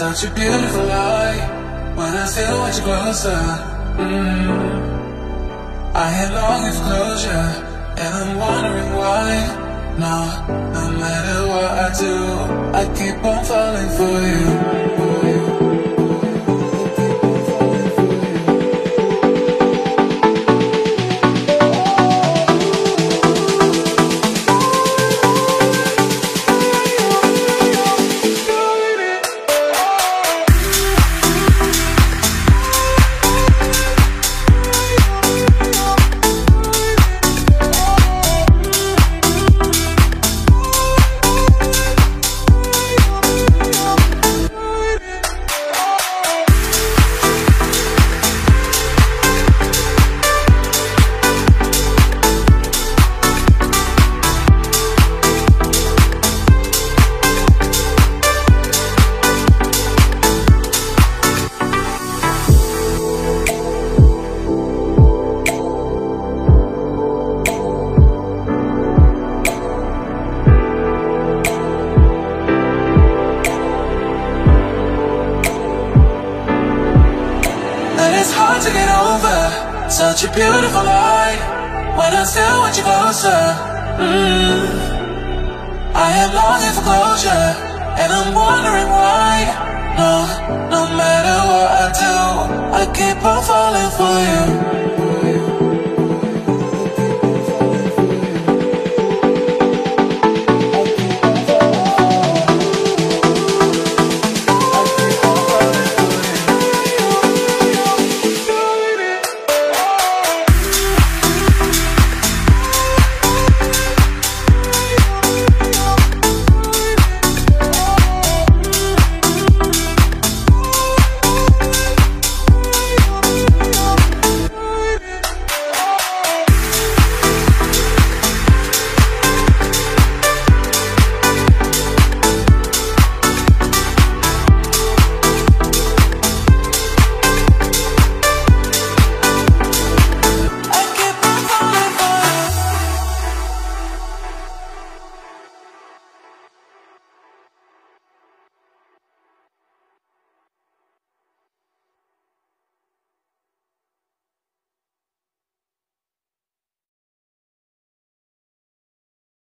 such a beautiful lie when I still want you closer. Mm. I had longing for closure, and I'm wondering why. No, matter what I do, I keep on falling for you. To get over such a beautiful lie when I still want you closer. Mm. I am longing for closure, and I'm wondering why. No, no matter what I do, I keep on falling for you.